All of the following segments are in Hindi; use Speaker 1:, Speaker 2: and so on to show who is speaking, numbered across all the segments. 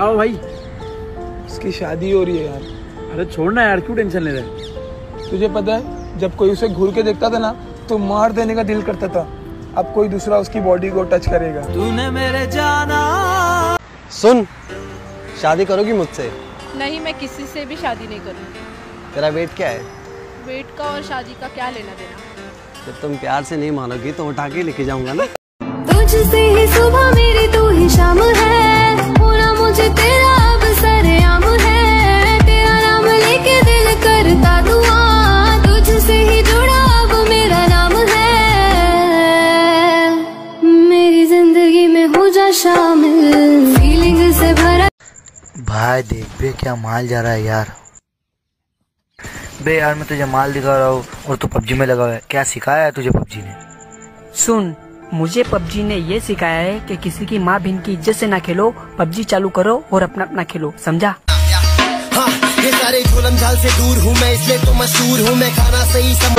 Speaker 1: जाओ भाई।
Speaker 2: उसकी शादी हो रही है यार।
Speaker 1: अरे छोड़ना यार क्यों टेंशन ले रहे
Speaker 2: तुझे पता है जब कोई उसे घूर के देखता था ना तो मार देने का दिल करता था। अब कोई दूसरा उसकी बॉडी को टच करेगा।
Speaker 1: तूने मेरे जाना।
Speaker 3: सुन शादी करोगी मुझसे?
Speaker 4: नहीं मैं किसी से भी शादी नहीं करूँगी।
Speaker 3: तेरा वेट क्या है?
Speaker 4: वेट का और शादी का क्या लेना देना?
Speaker 3: जब तुम प्यार से नहीं मानोगी तो उठा के लेके जाऊँगा ना।
Speaker 5: तुझसे ही सुबह मेरी तू ही शाम है।
Speaker 6: भाई देख बे क्या माल जा रहा है यार। बे यार मैं तुझे माल दिखा रहा हूँ और तू पबजी में लगा हुआ है। क्या सिखाया है तुझे पबजी ने?
Speaker 7: सुन मुझे पबजी ने ये सिखाया है कि किसी की माँ बहन की इज़्ज़त से ना खेलो पबजी चालू करो और अपना अपना खेलो समझा?
Speaker 8: हाँ, ये सारे झोलम झाल से दूर हूँ मैं इसलिए तो मशहूर हूँ मैं खाना सही सम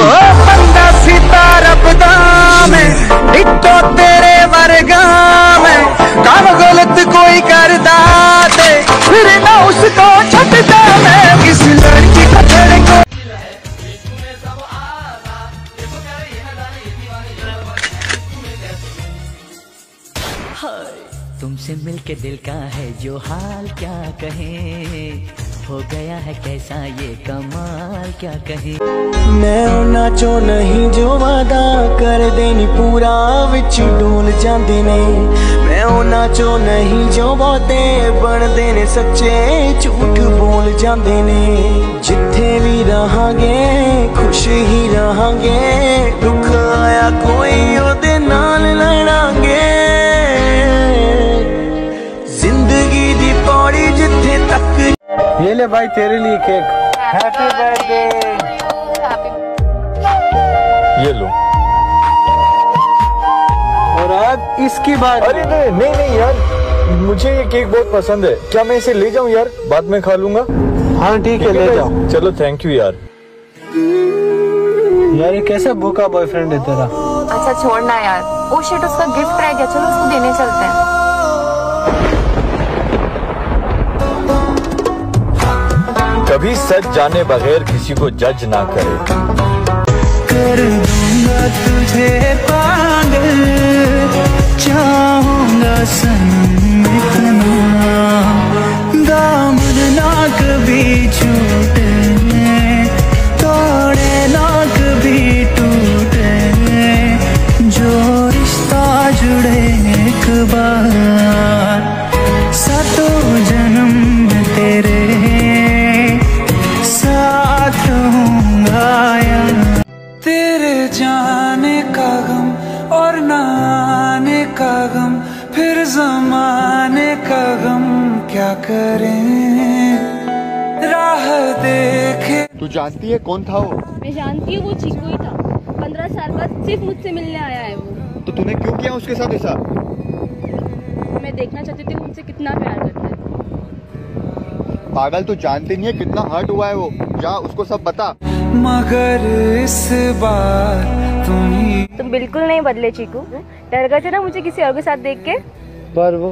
Speaker 9: उसको छटदा मैं लड़की
Speaker 10: तुमसे मिलके दिल का है जो हाल क्या कहे? हो गया है कैसा ये कमाल, क्या कहे?
Speaker 9: मैं नाचो नहीं जो वादा कर देनी, पूरा विच डोल जाते ने। मैं नाचो नहीं जो बहुते बनते ने सच्चे झूठ बोल जाते ने। जिथे भी रहांगे, खुश ही रहांगे
Speaker 2: ये ले भाई तेरे लिए केक। हैप्पी बर्थडे
Speaker 11: ये लो।
Speaker 2: और अब इसकी बात
Speaker 11: अरे नहीं नहीं नहीं यार मुझे ये केक बहुत पसंद है। क्या मैं इसे ले जाऊँ यार? बाद में खा लूँगा।
Speaker 2: हाँ ठीक है ले? जाओ।
Speaker 11: चलो थैंक यू यार।
Speaker 2: यार ये कैसा भूखा बॉयफ्रेंड है तेरा?
Speaker 4: अच्छा छोड़ना यार। ओ शिट उसका गिफ्ट रह गया। चलो उसको देने चलते हैं।
Speaker 11: कभी सच जाने बगैर किसी को जज ना करे।
Speaker 9: कर दूँगा तुझे पागल चाहूँगा यार तेरे जाने का गम और न आने का गम फिर जमाने का गम क्या करें? राह देखे।
Speaker 11: तू जानती है कौन था वो?
Speaker 4: मैं जानती हूँ वो चीकू ही था। पंद्रह साल बाद सिर्फ़ मुझसे मिलने आया है वो।
Speaker 11: तो तूने क्यों किया उसके साथ ऐसा?
Speaker 4: मैं देखना चाहती थी वो मुझसे कितना प्यार करता है।
Speaker 11: पागल तू जानती नहीं है कितना हर्ट हुआ है वो? जा उसको सब बता।
Speaker 9: मगर इस बार तुम ही
Speaker 4: तुम बिल्कुल नहीं बदले चीकू। डर गए थे ना मुझे किसी और के साथ देख के।
Speaker 2: पर वो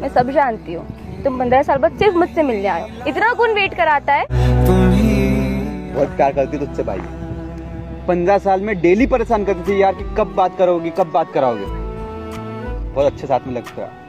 Speaker 4: मैं सब जानती हूँ। तुम पंद्रह साल बाद सिर्फ़ मुझसे मिलने आए हो। इतना कौन वेट कराता है।
Speaker 9: तुम ही
Speaker 3: बहुत प्यार करती तुझसे भाई। पंद्रह साल में डेली परेशान करती थी यार कि कब बात करोगी कब बात कराओगे। बहुत अच्छे साथ में लगता है।